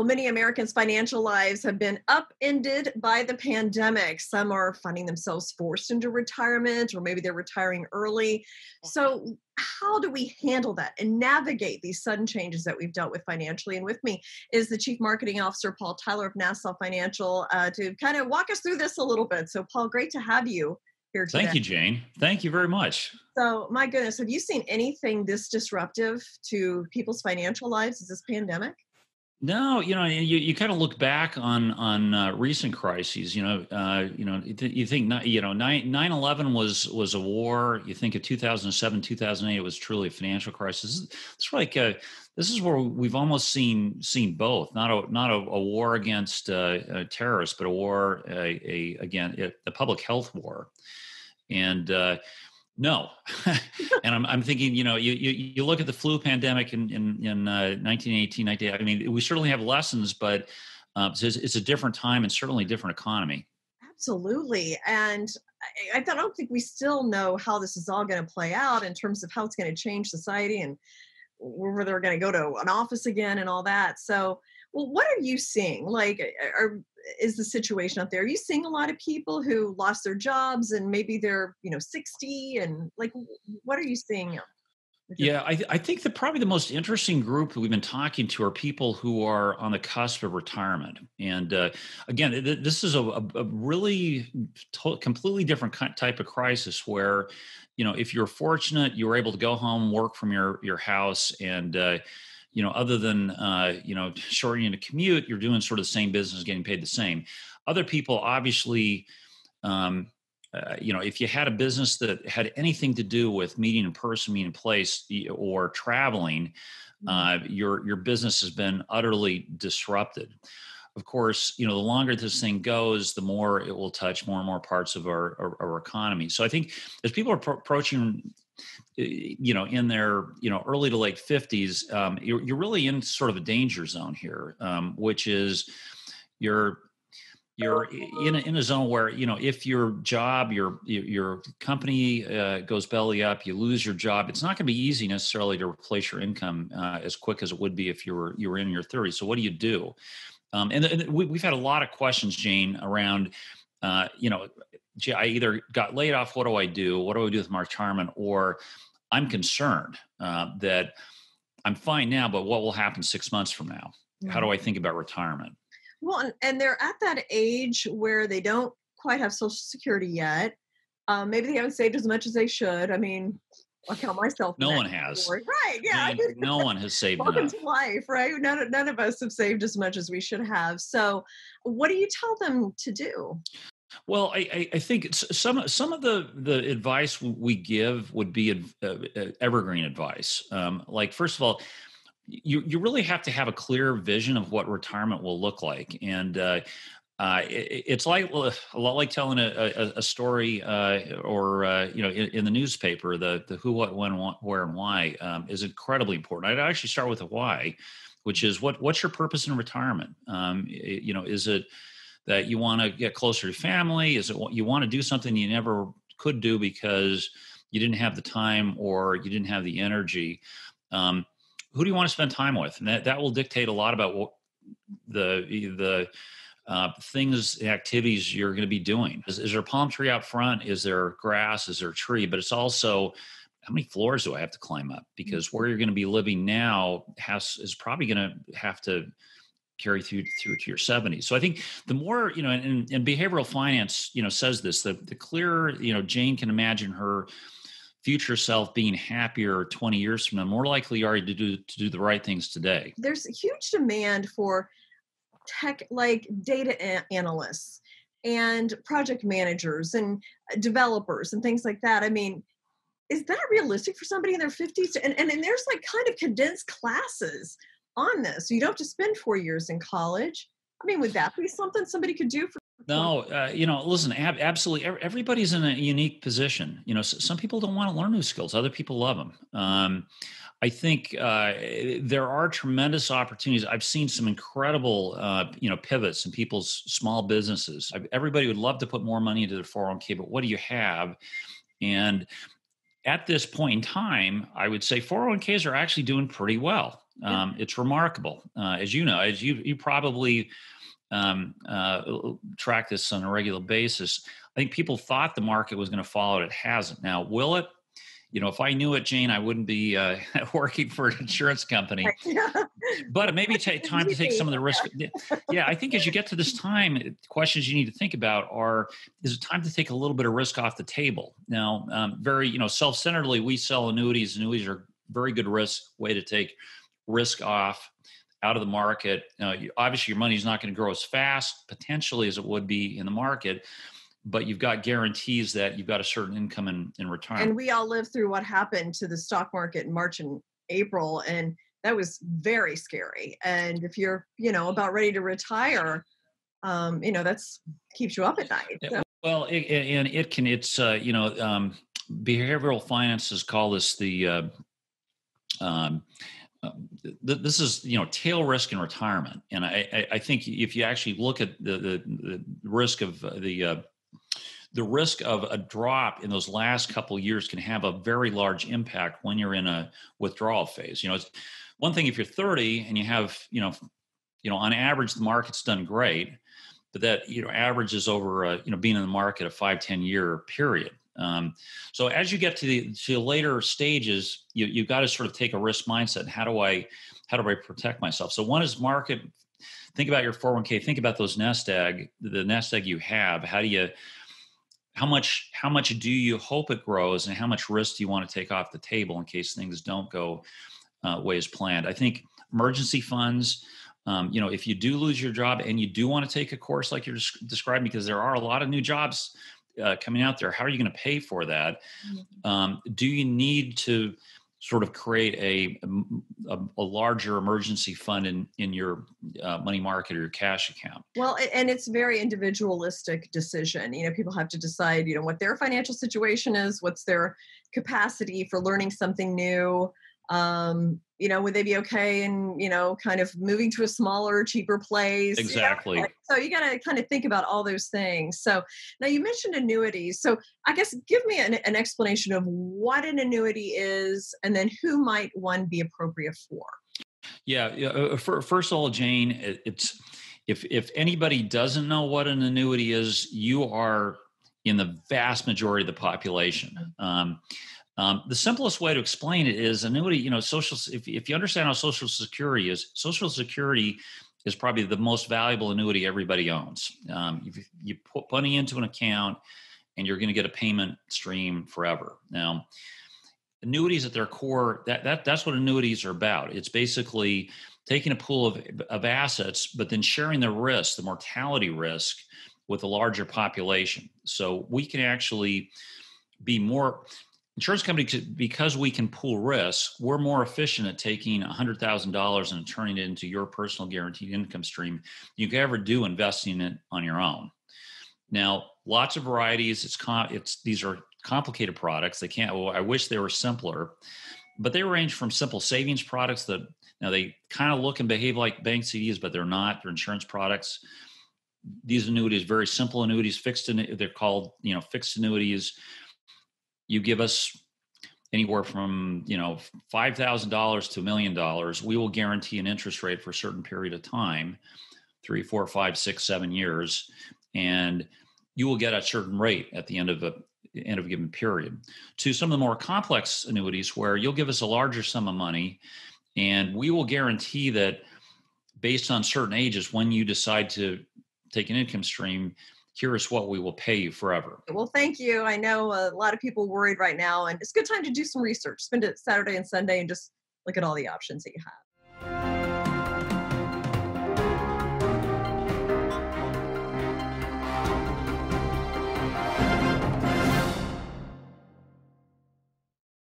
Well, many Americans' financial lives have been upended by the pandemic. Some are finding themselves forced into retirement, or maybe they're retiring early. So, how do we handle that and navigate these sudden changes that we've dealt with financially? And with me is the Chief Marketing Officer, Paul Tyler of Nassau Financial, uh, to kind of walk us through this a little bit. So, Paul, great to have you here today. Thank you, Jane. Thank you very much. So, my goodness, have you seen anything this disruptive to people's financial lives as this pandemic? No, you know, you, you kind of look back on on uh, recent crises. You know, uh, you know, you think you know 9-11 was was a war. You think of two thousand seven, two thousand eight, it was truly a financial crisis. It's like a, this is where we've almost seen seen both. Not a not a, a war against uh, terrorists, but a war a, a again a, public health war, and uh, no, and I'm, I'm thinking, you know, you, you, you look at the flu pandemic in in, in uh, 1918, 19, I mean, we certainly have lessons, but uh, it's, it's, a different time and certainly different economy. Absolutely, and I, I don't think we still know how this is all going to play out in terms of how it's going to change society and whether they're going to go to an office again and all that. So, well, what are you seeing? Like, are is the situation out there? Are you seeing a lot of people who lost their jobs and maybe they're you know 60 and like what are you seeing? Yeah, I, th- I think that probably the most interesting group that we've been talking to are people who are on the cusp of retirement. And uh, again, th- this is a, a really to- completely different type of crisis where, you know, if you're fortunate, you were able to go home, work from your your house, and uh, you know, other than uh, you know shortening a commute, you're doing sort of the same business, getting paid the same. Other people, obviously, um, uh, you know, if you had a business that had anything to do with meeting in person, meeting in place, or traveling, uh, mm-hmm. your your business has been utterly disrupted. Of course, you know, the longer this thing goes, the more it will touch more and more parts of our, our, our economy. So I think as people are pro- approaching you know in their you know early to late 50s um, you're, you're really in sort of a danger zone here um, which is you're you're in a, in a zone where you know if your job your your company uh, goes belly up you lose your job it's not going to be easy necessarily to replace your income uh, as quick as it would be if you were you were in your 30s so what do you do? Um, and, and we, have had a lot of questions jane around uh, you know gee, I either got laid off. What do I do? What do I do with my retirement? Or I'm concerned uh, that I'm fine now, but what will happen six months from now? Mm-hmm. How do mm-hmm. I think about retirement? Well, and, they're at that age where they don't quite have Social Security yet. Um, maybe they haven't saved as much as they should. I mean, I count myself. No one has. Right? Yeah. I mean, no one has saved Welcome enough. to life, right? None, none of us have saved as much as we should have. So, what do you tell them to do? Well, I, I, think some some of the the advice we give would be uh, uh, evergreen advice. Um, like first of all, you you really have to have a clear vision of what retirement will look like, and uh, uh, it, it's like a lot like telling a, a, a story uh, or uh, you know in, in, the newspaper. The the who, what, when, what, where, and why um, is incredibly important. I'd actually start with the why, which is what what's your purpose in retirement? Um, you know, is it that you want to get closer to family? Is it what you want to do something you never could do because you didn't have the time or you didn't have the energy? Um, who do you want to spend time with? And that, that will dictate a lot about what the the uh, things, activities you're going to be doing. Is, is there a palm tree out front? Is there grass? Is there a tree? But it's also how many floors do I have to climb up? Because where you're going to be living now has is probably going to have to carry through through to your 70s. So I think the more you know, and, and behavioral finance, you know, says this: the the clearer you know Jane can imagine her future self being happier 20 years from now, more likely you are to do to do the right things today. There's a huge demand for tech like data analysts and project managers and uh, developers and things like that. I mean, is that realistic for somebody in their 50s? And, and, and there's like kind of condensed classes on this. So you don't have to spend four years in college. I mean, would that be something somebody could do for? No, uh, you know, listen, ab- absolutely. Everybody's in a unique position. You know, some people don't want to learn new skills. Other people love them. Um, I think uh, there are tremendous opportunities. I've seen some incredible, uh, you know, pivots in people's small businesses. Everybody would love to put more money into their 401k, but what do you have? And at this point in time, I would say 401ks are actually doing pretty well. Um, it's remarkable, uh, as you know, as you you probably um, uh, track this on a regular basis. I think people thought the market was going to follow it. It hasn't. Now, will it? You know, if I knew it, Jane, I wouldn't be uh, working for an insurance company. but it may be t- time to take some of the risk. Yeah, I think as you get to this time, questions you need to think about are: Is it time to take a little bit of risk off the table? Now, um, very you know, self-centeredly, we sell annuities. Annuities are very good risk way to take risk off out of the market. Uh, you, obviously, your money is not going to grow as fast potentially as it would be in the market, but you've got guarantees that you've got a certain income in, in retirement. And we all lived through what happened to the stock market in March and April, and that was very scary. And if you're, you know, about ready to retire, um, you know, that's keeps you up at night. So. Well, it, and it can, it's, uh, you know, um, behavioral finances call this the, uh, um, um, this is you know tail risk in retirement, and I, I, think if you actually look at the the, the risk of uh, the uh, the risk of a drop in those last couple years can have a very large impact when you're in a withdrawal phase. You know, it's one thing if you're 30 and you have you know you know on average the market's done great, but that you know averages over a, you know being in the market a five ten year period um, so as you get to the, to later stages, you you've got to sort of take a risk mindset. How do I how do I protect myself? So one is market. Think about your 401k. Think about those nest egg, the nest egg you have. How do you how much how much do you hope it grows, and how much risk do you want to take off the table in case things don't go uh, way as planned? I think emergency funds. Um, you know, if you do lose your job and you do want to take a course like you're describing, because there are a lot of new jobs uh, coming out there how are you going to pay for that mm-hmm. um, do you need to sort of create a, a, a larger emergency fund in in your uh, money market or your cash account? Well and it's very individualistic decision. You know people have to decide you know what their financial situation is what's their capacity for learning something new um, you know, would they be okay and you know, kind of moving to a smaller, cheaper place? Exactly. You know? So you got to kind of think about all those things. So now you mentioned annuities. So I guess give me an, an explanation of what an annuity is and then who might one be appropriate for? Yeah. Uh, for, first of all, Jane, it's if if anybody doesn't know what an annuity is, you are in the vast majority of the population. Mm-hmm. Um, um, the simplest way to explain it is annuity. You know, social. If, if you understand how Social Security is, Social Security is probably the most valuable annuity everybody owns. Um, you, you put money into an account, and you're going to get a payment stream forever. Now, annuities at their core, that, that that's what annuities are about. It's basically taking a pool of, of assets, but then sharing the risk, the mortality risk, with a larger population. So we can actually be more insurance company because we can pool risk we're more efficient at taking $100000 and turning it into your personal guaranteed income stream you can ever do investing it on your own. Now lots of varieties it's it's these are complicated products they can't well, i wish they were simpler but they range from simple savings products that now they kind of look and behave like bank cds but they're not they're insurance products. These annuities very simple annuities fixed they're called you know fixed annuities you give us anywhere from you know five thousand dollars to a million dollars, we will guarantee an interest rate for a certain period of time, three, four, five, six, seven years, and you will get a certain rate at the end of a end of a given period. To some of the more complex annuities, where you'll give us a larger sum of money, and we will guarantee that based on certain ages, when you decide to take an income stream, here is what we will pay you forever. Well, thank you. I know a lot of people worried right now, and it's a good time to do some research. Spend it Saturday and Sunday and just look at all the options that you have.